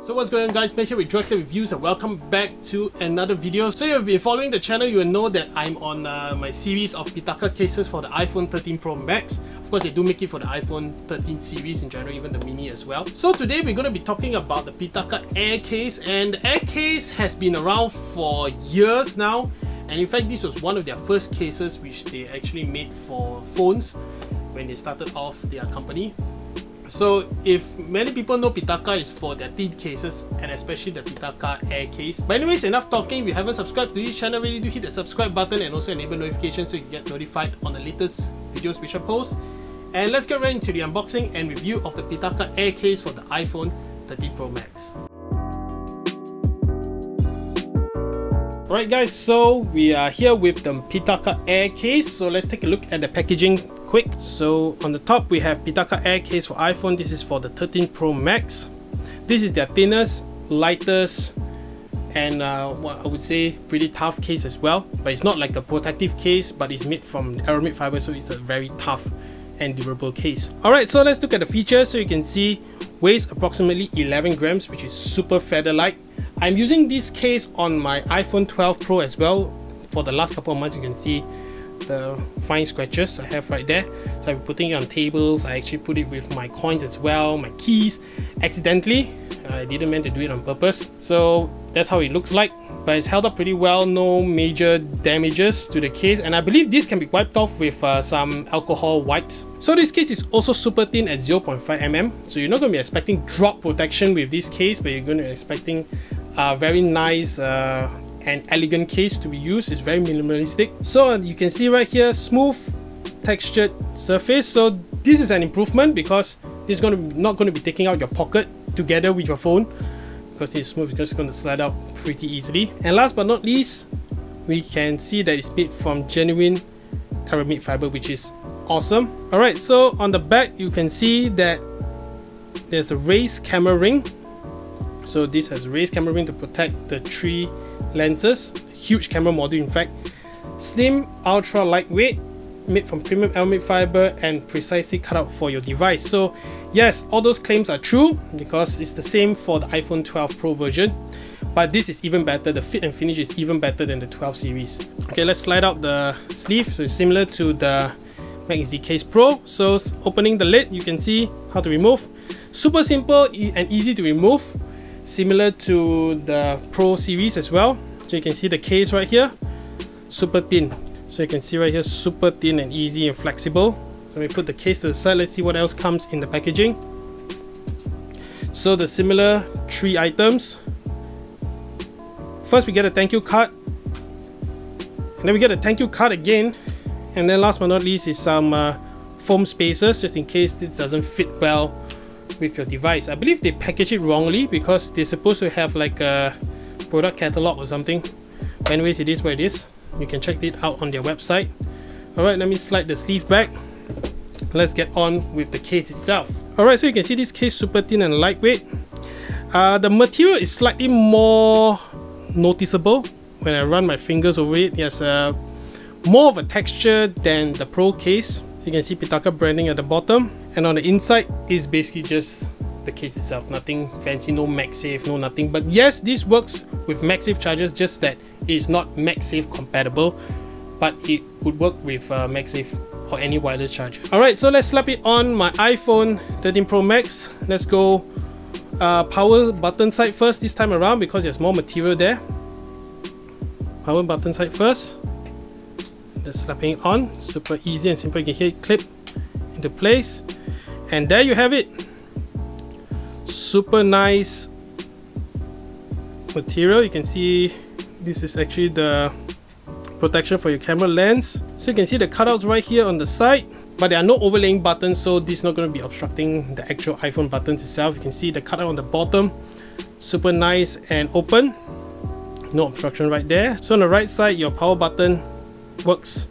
So what's going on guys, Make here with Droid Tech Reviews and welcome back to another video. So if you've been following the channel, you will know that I'm on uh, my series of Pitaka cases for the iPhone 13 Pro Max. Of course, they do make it for the iPhone 13 series in general, even the mini as well. So today we're going to be talking about the Pitaka Air case and the Air case has been around for years now. And in fact, this was one of their first cases which they actually made for phones when they started off their company. So if many people know Pitaka is for their thin cases and especially the Pitaka Air case. But anyways, enough talking. If you haven't subscribed to this channel, really do hit the subscribe button and also enable notifications so you get notified on the latest videos which I post. And let's get right into the unboxing and review of the Pitaka Air case for the iPhone 13 Pro Max. Alright guys, so we are here with the Pitaka Air case. So let's take a look at the packaging quick. So on the top we have Pitaka Air case for iPhone. This is for the 13 Pro Max. This is their thinnest, lightest, and uh, what I would say pretty tough case as well. But it's not like a protective case, but it's made from aramid fiber, so it's a very tough and durable case. Alright, so let's look at the features. So you can see weighs approximately 11 grams, which is super feather light. I'm using this case on my iPhone 12 Pro as well. For the last couple of months, you can see the fine scratches I have right there. So I'm putting it on tables. I actually put it with my coins as well, my keys, accidentally. I didn't mean to do it on purpose. So that's how it looks like. But it's held up pretty well, no major damages to the case. And I believe this can be wiped off with uh, some alcohol wipes. So this case is also super thin at 0.5 mm. So you're not going to be expecting drop protection with this case, but you're going to be expecting a very nice uh, and elegant case to be used. It's very minimalistic. So you can see right here, smooth textured surface. So this is an improvement because it's going to not going to be taking out your pocket together with your phone because it's smooth. It's just going to slide out pretty easily. And last but not least, we can see that it's made from genuine aramid fiber, which is awesome. Alright, so on the back, you can see that there's a raised camera ring. So this has raised camera ring to protect the three lenses, huge camera module in fact, slim, ultra lightweight, made from premium aramid fiber and precisely cut out for your device. So yes, all those claims are true because it's the same for the iPhone 12 Pro version, but this is even better. The fit and finish is even better than the 12 series. Okay, let's slide out the sleeve. So it's similar to the Mac Case Pro. So opening the lid, you can see how to remove. Super simple and easy to remove similar to the Pro series as well. So you can see the case right here, super thin. So you can see right here, super thin and easy and flexible. Let me put the case to the side, let's see what else comes in the packaging. So the similar three items. First we get a thank you card. And then we get a thank you card again. And then last but not least is some uh, foam spacers just in case this doesn't fit well with your device. I believe they package it wrongly because they're supposed to have like a product catalog or something. But anyways, it is what it is. You can check it out on their website. Alright, let me slide the sleeve back. Let's get on with the case itself. Alright, so you can see this case super thin and lightweight. Uh, the material is slightly more noticeable when I run my fingers over it. Yes, uh, more of a texture than the Pro case. You can see Pitaka branding at the bottom and on the inside is basically just the case itself. Nothing fancy no MagSafe no nothing. But yes this works with MagSafe chargers just that it's not MagSafe compatible but it would work with uh, MagSafe or any wireless charger. Alright so let's slap it on my iPhone 13 Pro Max. Let's go uh, power button side first this time around because there's more material there. Power button side first slapping on. Super easy and simple. You can hear it clip into place. And there you have it. Super nice material. You can see this is actually the protection for your camera lens. So you can see the cutouts right here on the side but there are no overlaying buttons so this is not going to be obstructing the actual iPhone buttons itself. You can see the cutout on the bottom super nice and open. No obstruction right there. So on the right side your power button works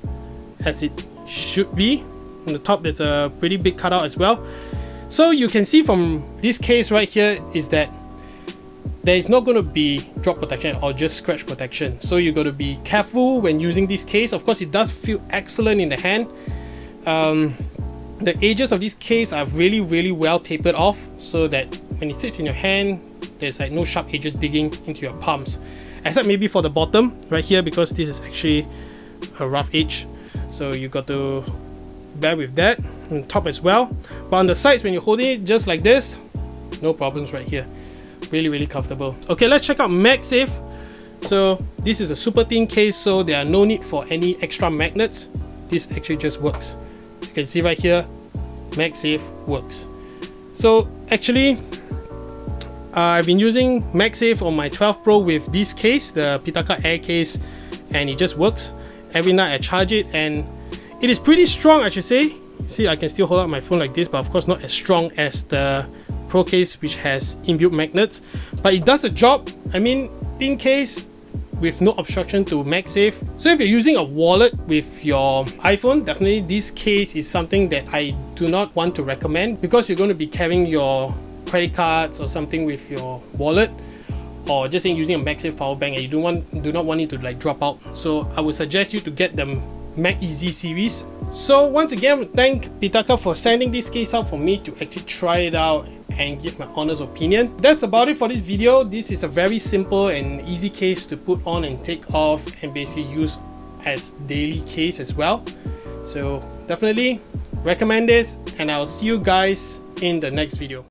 as it should be. On the top there's a pretty big cutout as well. So you can see from this case right here is that there is not going to be drop protection or just scratch protection. So you got to be careful when using this case. Of course it does feel excellent in the hand. Um, the edges of this case are really really well tapered off so that when it sits in your hand there's like no sharp edges digging into your palms. Except maybe for the bottom right here because this is actually a rough edge so you got to bear with that on top as well. But on the sides when you're holding it just like this no problems right here. Really really comfortable. Okay let's check out MagSafe. So this is a super thin case so there are no need for any extra magnets. This actually just works. You can see right here MagSafe works. So actually uh, I've been using MagSafe on my 12 Pro with this case the Pitaka Air case and it just works every night I charge it and it is pretty strong I should say. See I can still hold up my phone like this but of course not as strong as the Pro case which has inbuilt magnets. But it does a job. I mean thin case with no obstruction to MagSafe. So if you're using a wallet with your iPhone, definitely this case is something that I do not want to recommend because you're going to be carrying your credit cards or something with your wallet or just saying using a MagSafe power bank and you do want do not want it to like drop out. So I would suggest you to get the MagEZ series. So once again, thank Pitaka for sending this case out for me to actually try it out and give my honest opinion. That's about it for this video. This is a very simple and easy case to put on and take off and basically use as daily case as well. So definitely recommend this and I'll see you guys in the next video.